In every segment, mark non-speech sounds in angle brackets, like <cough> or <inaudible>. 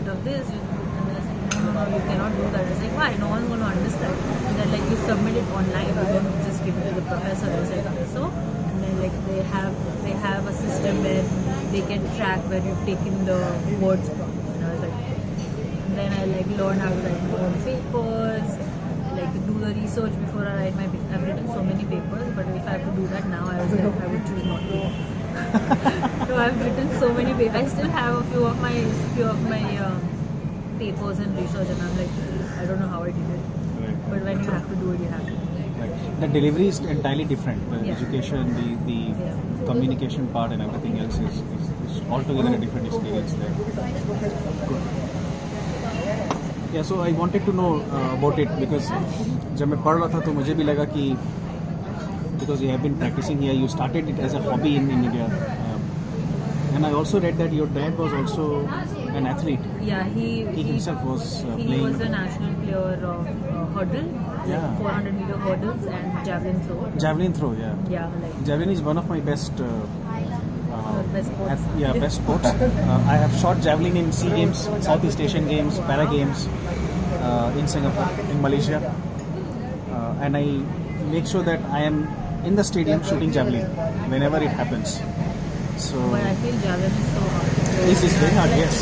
bit of this. Saying, no, no, no, you cannot do that. I was like, why? No one's going to understand. And they're like, you submit it online. You don't just give it to the professor. I was like, so. And then like they have they have a system where they can track where you've taken the words from. And I was like, and then I like learn how to write own papers, like do the research before I write my. pa- I've written so many papers, but if I have to do that now, I was like, I would choose not to. <laughs> so I've written so many papers. I still have a few of my few of my um, papers and research, and I'm like, I don't know how I did it. But when you have to do it, you have to. Like, the delivery is entirely different. The Yeah. education, the, the Yeah. communication part, and everything else is, is, is altogether a different experience there. Good. Yeah, so I wanted to know uh, about it because जब मैं पढ़ रहा था तो मुझे भी लगा कि because you have been practicing here, you started it as a hobby in, in India. And I also read that your dad was also an athlete. Yeah, he He himself was uh, he playing. was a national player of uh, hurdle, Yeah. 400 meter hurdles and javelin throw. Javelin throw, yeah. Yeah, like Javelin is one of my best. Uh, uh, best sports. at- yeah, best sports. uh, I have shot javelin in Sea Games, Southeast Asian Games, Para Games, uh, in Singapore, in Malaysia, uh, and I make sure that I am in the stadium shooting javelin whenever it happens. So but I feel javelin is so hard. This is very hard, Like, yes.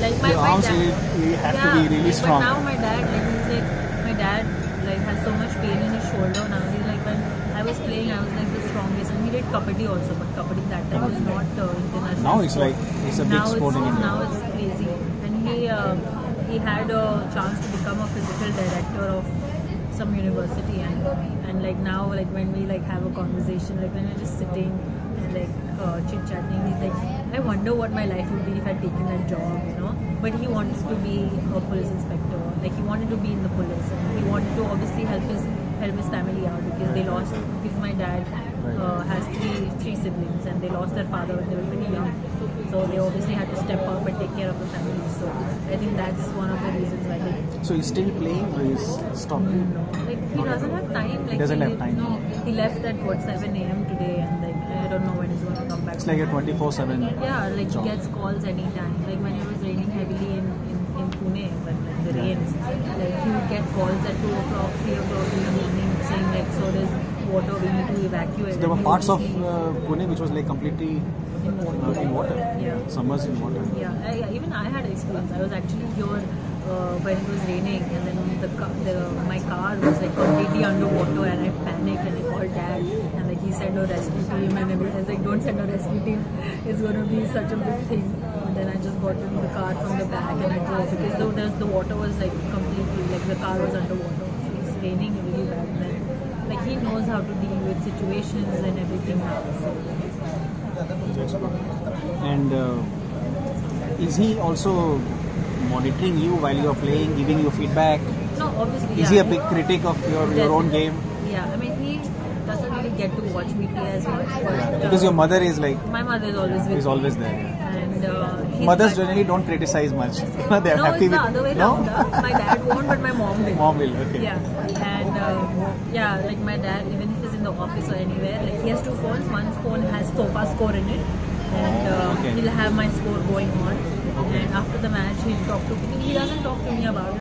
like my, Your my arms dad, have to yeah, be really like, strong. But now my dad, like he's like, my dad like has so much pain in his shoulder now. He's like when I was playing, I was like the strongest, and he did kabaddi also, but kabaddi that time was not uh, international. Now it's sport. like- it's a big now sport in India. Now it's crazy, and he uh, he had a chance to become a physical director of some university, and and like now like when we like have a conversation, like when we're just sitting like uh, chit chatting, he's like, I wonder what my life would be if I'd taken that job, you know. But he wants to be a police inspector. Like he wanted to be in the police, and he wanted to obviously help his help his family out because they lost. Because my dad uh, has three three siblings, and they lost their father when they were pretty young. So they obviously had to step up and take care of the family. So I think that's one of the reasons why they so he's still playing or he's stopped? like he doesn't have time. Like doesn't he, have time. No, he left at what 7 a.m. today, and like I don't know when he's going to come back. It's like a 24/7. yeah, like job. he gets calls anytime. Like when it was raining heavily in in, in Pune, when like the Yeah. rains, like you get calls at two o'clock, three o'clock in the morning saying like so there's water we need to evacuate. So There were parts of uh, Pune which was like completely in water. uh, in water, Yeah. summers in water. Yeah, I, even I had experience. I was actually here uh, when it was raining, and then the, the my car was like completely underwater, and I panicked and I called dad, and like he sent a rescue team, and everything. I like, "Don't send a rescue team. It's to be such a big thing." And then I just got in the car from the back and I drove because the, there's, the water was like completely like the car was underwater. So it's raining really bad. Then like he knows how to deal with situations and everything. So And uh, is he also monitoring you while you're playing, giving you feedback? no, obviously. Is yeah, he a big critic of your, your own game? Yeah, I mean he doesn't really get to watch me play as much. But, uh, Because your mother is like my mother is always with is always there. And uh, Mothers generally don't criticize much. <laughs> <laughs> They're No, happy it's the with other way no. around. My dad won't, but my mom will. Mom will. Okay. Yeah, and um, yeah, like my dad, even if he's in the office or anywhere, like he has two phones. One phone has SofaScore in it, and uh, Okay. he'll have my score going on. And after the match, he'll talk to me. He doesn't talk to me about it.